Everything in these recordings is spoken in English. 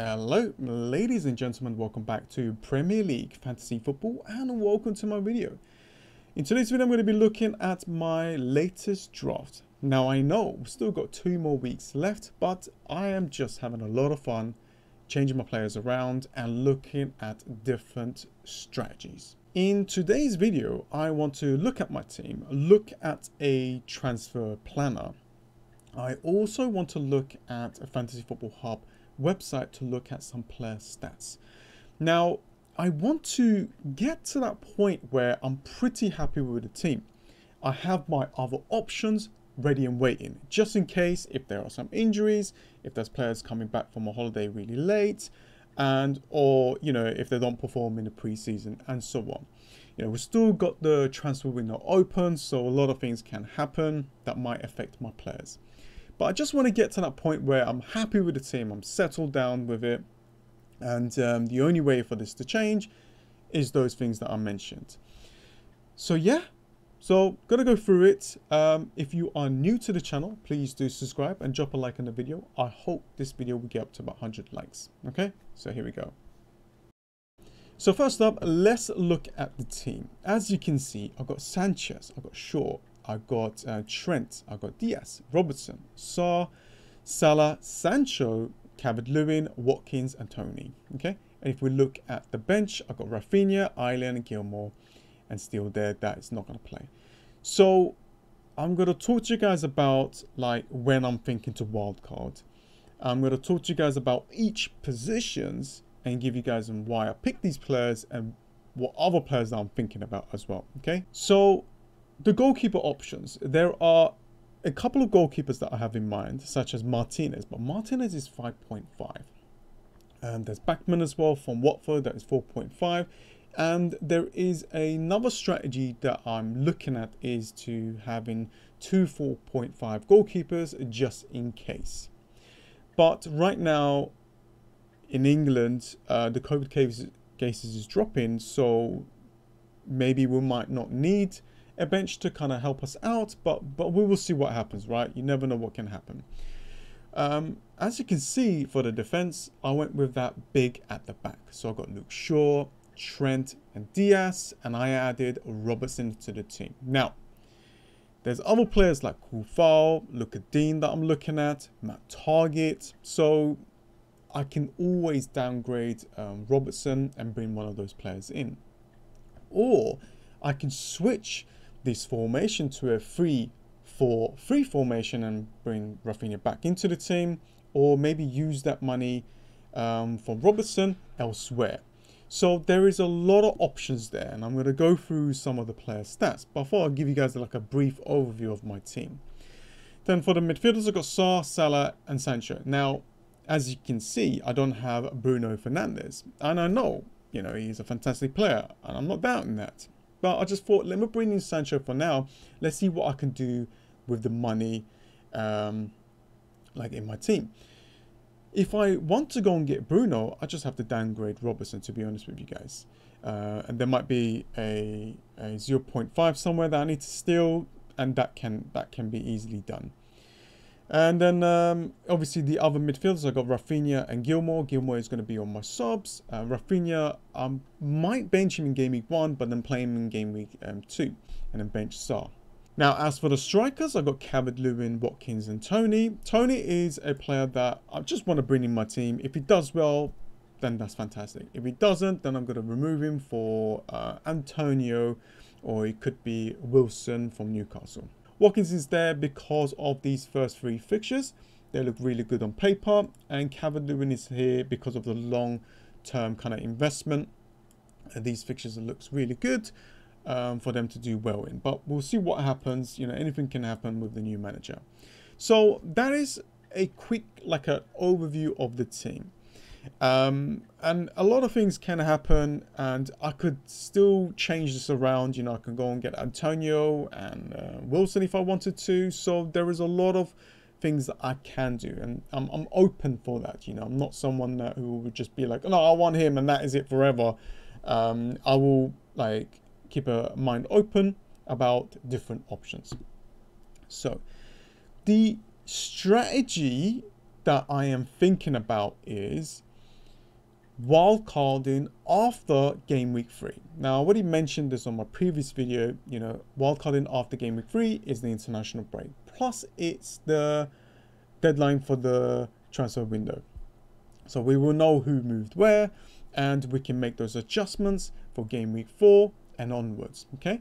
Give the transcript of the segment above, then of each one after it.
Hello, ladies and gentlemen, welcome back to Premier League Fantasy Football and welcome to my video. In today's video, I'm going to be looking at my latest draft. Now, I know we've still got two more weeks left, but I am just having a lot of fun changing my players around and looking at different strategies. In today's video, I want to look at my team, look at a transfer planner. I also want to look at a Fantasy Football Hub website to look at some player stats. Now, I want to get to that point where I'm pretty happy with the team. I have my other options ready and waiting, just in case if there are some injuries, if there's players coming back from a holiday really late, and or you know if they don't perform in the preseason and so on. You know, we've still got the transfer window open, so a lot of things can happen that might affect my players. But I just want to get to that point where I'm happy with the team, I'm settled down with it. And um, the only way for this to change is those things that I mentioned. So yeah, so gonna go through it. Um, if you are new to the channel, please do subscribe and drop a like on the video. I hope this video will get up to about 100 likes. Okay, so here we go. So first up, let's look at the team. As you can see, I've got Sanchez, I've got Shaw, I've got uh, Trent, I've got Dias, Robertson, Sarr, Salah, Sancho, Calvert-Lewin, Watkins, and Toney. Okay, and if we look at the bench, I've got Raphinha, Ayling, Gilmour, and still there. That is not going to play. So I'm going to talk to you guys about like when I'm thinking to wildcard. I'm going to talk to you guys about each positions and give you guys why I picked these players and what other players I'm thinking about as well. Okay, so the goalkeeper options. There are a couple of goalkeepers that I have in mind, such as Martinez, but Martinez is 5.5. And there's Bachmann as well from Watford, that is 4.5. And there is another strategy that I'm looking at is to having two 4.5 goalkeepers just in case. But right now in England, uh, the COVID cases, cases is dropping, so maybe we might not need a bench to kind of help us out, but but we will see what happens, right? You never know what can happen. Um, as you can see for the defense, I went with that big at the back. So I got Luke Shaw, Trent, and Dias, and I added Robertson to the team. Now, there's other players like Coufal, Lucas Digne that I'm looking at, Matt Targett. So I can always downgrade um, Robertson and bring one of those players in. Or I can switch this formation to a 3 4 3 formation and bring Raphinha back into the team, or maybe use that money um, from Robertson elsewhere. So there is a lot of options there, and I'm going to go through some of the player stats. But I thought I'd give you guys like a brief overview of my team. Then for the midfielders, I've got Sarr, Salah, and Sancho. Now, as you can see, I don't have Bruno Fernandes, and I know, you know, he's a fantastic player, and I'm not doubting that. But I just thought, let me bring in Sancho for now. Let's see what I can do with the money, um, like in my team. If I want to go and get Bruno, I just have to downgrade Robertson, to be honest with you guys. Uh, and there might be a, a 0.5 somewhere that I need to steal, and that can that can be easily done. And then um, obviously the other midfielders, I got Raphinha and Gilmour. Gilmour is going to be on my subs. Uh, Raphinha, I um, might bench him in game week one, but then play him in game week um, two, and then bench Sarr. Now, as for the strikers, I've got Calvert-Lewin, Watkins, and Toney. Toney is a player that I just want to bring in my team. If he does well, then that's fantastic. If he doesn't, then I'm going to remove him for uh, Antonio, or it could be Wilson from Newcastle. Watkins is there because of these first three fixtures. They look really good on paper. And Calvert-Lewin is here because of the long-term kind of investment. And these fixtures looks really good um, for them to do well in. But we'll see what happens. You know, anything can happen with the new manager. So that is a quick, like an overview of the team. Um, and a lot of things can happen and I could still change this around. You know, I can go and get Antonio and uh, Wilson if I wanted to. So there is a lot of things that I can do and I'm, I'm open for that. You know, I'm not someone that who would just be like, no, I want him and that is it forever. Um, I will like keep a mind open about different options. So the strategy that I am thinking about is wildcarding after game week three. Now, I already mentioned this on my previous video. You know, wildcarding after game week three is the international break. Plus, it's the deadline for the transfer window. So we will know who moved where and we can make those adjustments for game week four and onwards. Okay.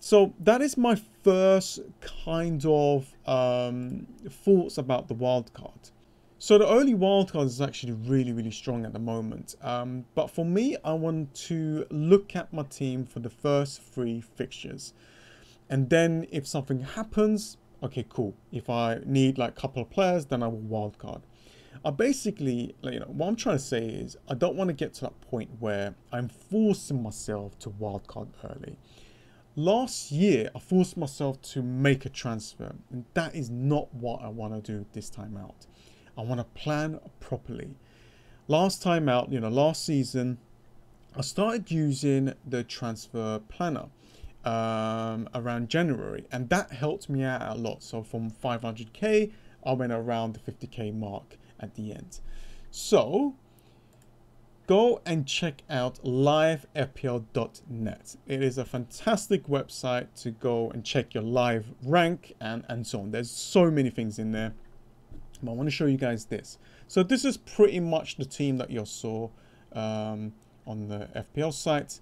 So that is my first kind of um, thoughts about the wildcard. So the early wildcard is actually really, really strong at the moment. Um, but for me, I want to look at my team for the first three fixtures. And then if something happens, okay, cool. If I need like a couple of players, then I will wildcard. I basically, you know, what I'm trying to say is I don't want to get to that point where I'm forcing myself to wildcard early. Last year, I forced myself to make a transfer, and that is not what I want to do this time out. I want to plan properly. Last time out, you know, last season, I started using the transfer planner um, around January, and that helped me out a lot. So from 500k, I went around the 50k mark at the end. So go and check out livefpl.net. It is a fantastic website to go and check your live rank and, and so on. There's so many things in there. But I want to show you guys this. So this is pretty much the team that you saw um, on the FPL site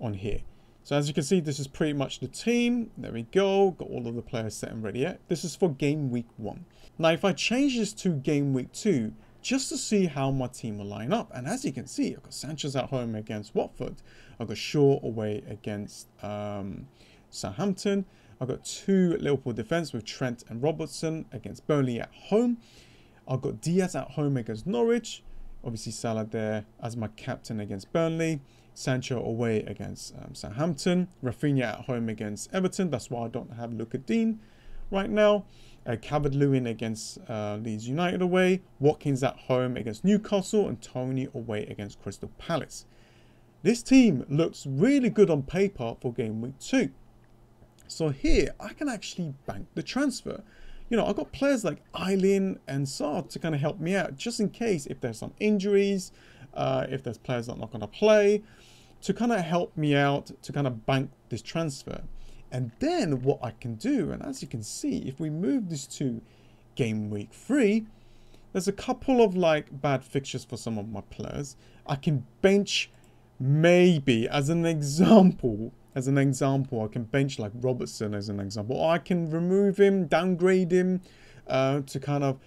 on here. So as you can see, this is pretty much the team. There we go. Got all of the players set and ready. yet. this is for game week one. Now, if I change this to game week two, just to see how my team will line up. And as you can see, I've got Sanchez at home against Watford. I've got Shaw away against um, Southampton. I've got two Liverpool defence with Trent and Robertson against Burnley at home. I've got Dias at home against Norwich. Obviously Salah there as my captain against Burnley. Sancho away against um, Southampton. Raphinha at home against Everton. That's why I don't have Lucas Digne right now. Uh, Calvert-Lewin against uh, Leeds United away. Watkins at home against Newcastle. And Toney away against Crystal Palace. This team looks really good on paper for game week two. So here, I can actually bank the transfer. You know, I've got players like Ayling and Sarr to kind of help me out, just in case if there's some injuries, uh, if there's players that are not going to play, to kind of help me out to kind of bank this transfer. And then what I can do, and as you can see, if we move this to game week three, there's a couple of like bad fixtures for some of my players. I can bench maybe as an example as an example, I can bench like Robertson as an example. Or I can remove him, downgrade him uh, to kind of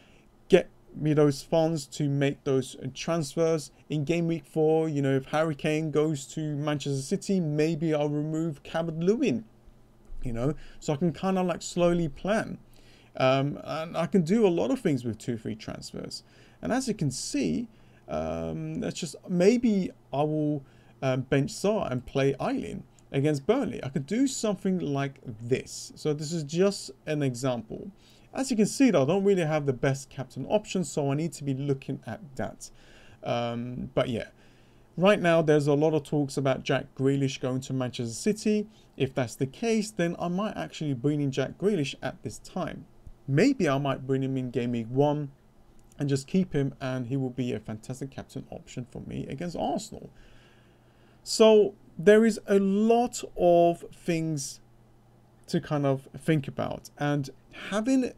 get me those funds to make those transfers in game week four. You know, if Harry Kane goes to Manchester City, maybe I'll remove Calvert Lewin. You know, so I can kind of like slowly plan. Um, and I can do a lot of things with two free transfers. And as you can see, um, that's just maybe I will um, bench Sarr and play Ayling against Burnley. I could do something like this. So this is just an example. As you can see, though, I don't really have the best captain option, so I need to be looking at that. Um, but yeah, right now there's a lot of talks about Jack Grealish going to Manchester City. If that's the case, then I might actually bring in Jack Grealish at this time. Maybe I might bring him in game week one and just keep him and he will be a fantastic captain option for me against Arsenal. So there is a lot of things to kind of think about and having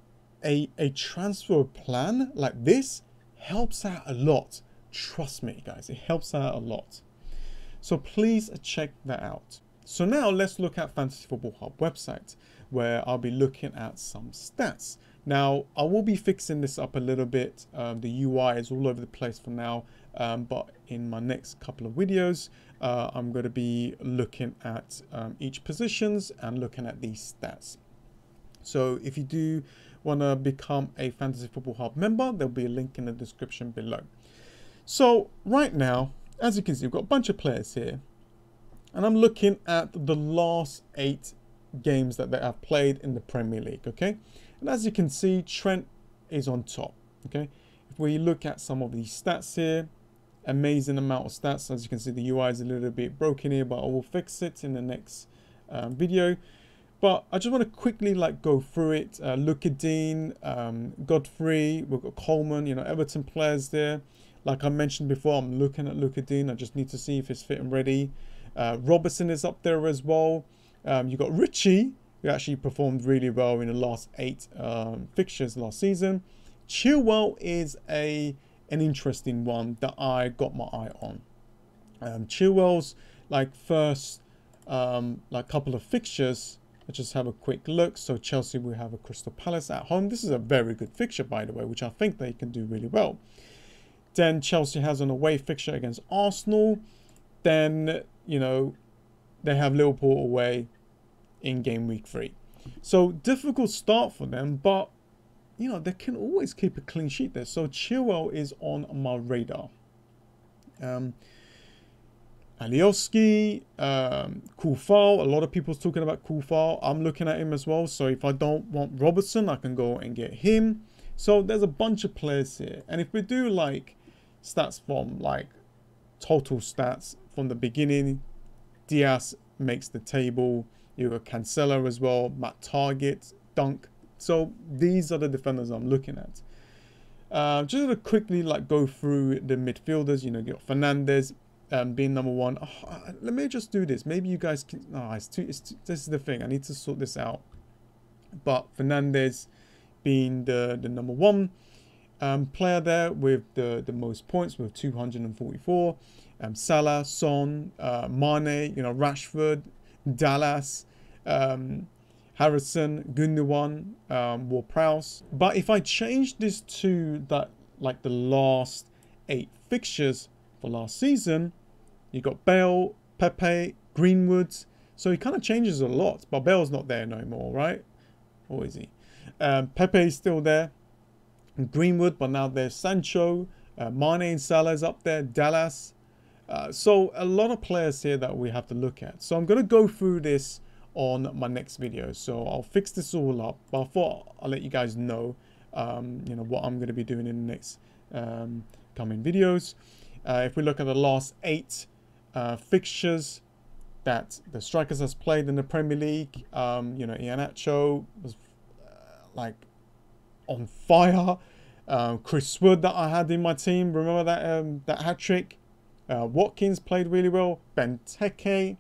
a, a transfer plan like this helps out a lot. Trust me guys, it helps out a lot. So please check that out. So now let's look at Fantasy Football Hub website where I'll be looking at some stats. Now I will be fixing this up a little bit. Um, the UI is all over the place for now, um, but in my next couple of videos, uh, I'm going to be looking at um, each positions and looking at these stats. So if you do want to become a Fantasy Football Hub member, there'll be a link in the description below. So right now, as you can see, we've got a bunch of players here. And I'm looking at the last eight games that they have played in the Premier League, okay? And as you can see, Trent is on top, okay? If we look at some of these stats here, amazing amount of stats. As you can see, the UI is a little bit broken here, but I will fix it in the next um, video. But I just want to quickly like go through it. Uh, Lucas Digne, um, Godfrey, we've got Coleman, you know, Everton players there. Like I mentioned before, I'm looking at Lucas Digne. I just need to see if he's fit and ready. Uh, Robertson is up there as well. Um, you got Ritchie, who actually performed really well in the last eight um, fixtures last season. Chilwell is a an interesting one that I got my eye on. Um, Chilwell's like first um, like couple of fixtures. Let's just have a quick look. So Chelsea will have a Crystal Palace at home. This is a very good fixture, by the way, which I think they can do really well. Then Chelsea has an away fixture against Arsenal. Then, you know, they have Liverpool away in game week three. So difficult start for them, but you know, they can always keep a clean sheet there. So Chilwell is on my radar. Um, Alioski, um, Coufal, a lot of people's talking about Coufal. I'm looking at him as well. So if I don't want Robertson, I can go and get him. So there's a bunch of players here. And if we do like stats from like total stats from the beginning, Dias makes the table. You got Cancelo as well, Matt Targett, Dunk. So these are the defenders I'm looking at. Uh, just to quickly like go through the midfielders, you know, you got Fernandes um, being number one. Oh, let me just do this. Maybe you guys can. Oh, it's too, it's too, this is the thing. I need to sort this out. But Fernandes being the the number one um, player there with the the most points with 244. Um, Salah, Son, uh, Mane, you know, Rashford, Dallas, um, Harrison, Gundogan, um, Ward-Prowse. But if I change this to that, like the last eight fixtures for last season, you got Bale, Pepe, Greenwood. So he kind of changes a lot, but Bale's not there no more, right? Or is he? Um, Pepe is still there. Greenwood, but now there's Sancho, uh, Mane and Salah's up there, Dallas. Uh, so a lot of players here that we have to look at. So I'm going to go through this on my next video. So I'll fix this all up. But I thought I'll let you guys know, um, you know, what I'm going to be doing in the next um, coming videos. Uh, if we look at the last eight uh, fixtures that the strikers has played in the Premier League, um, you know, Iheanacho was uh, like on fire. Uh, Chris Wood that I had in my team, remember that um, that hat trick? Uh, Watkins played really well. Benteke.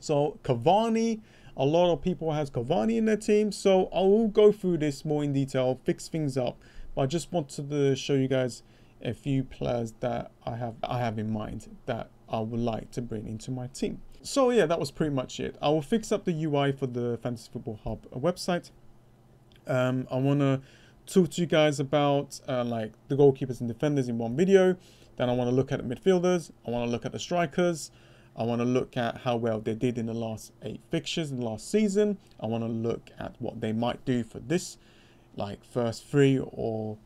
So Cavani, a lot of people has Cavani in their team. So I will go through this more in detail, fix things up. But I just wanted to show you guys a few players that I have I have in mind that I would like to bring into my team. So yeah, that was pretty much it. I will fix up the UI for the Fantasy Football Hub website. Um, I want to talk to you guys about uh, like the goalkeepers and defenders in one video. Then I want to look at the midfielders. I want to look at the strikers. I want to look at how well they did in the last eight fixtures in the last season. I want to look at what they might do for this, like first three or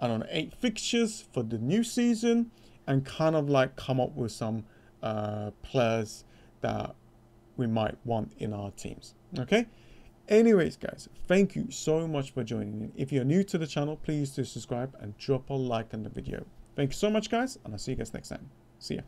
I don't know, eight fixtures for the new season, and kind of like come up with some uh, players that we might want in our teams. Okay. Anyways, guys, thank you so much for joining in. If you're new to the channel, please do subscribe and drop a like on the video. Thank you so much, guys, and I'll see you guys next time. See ya.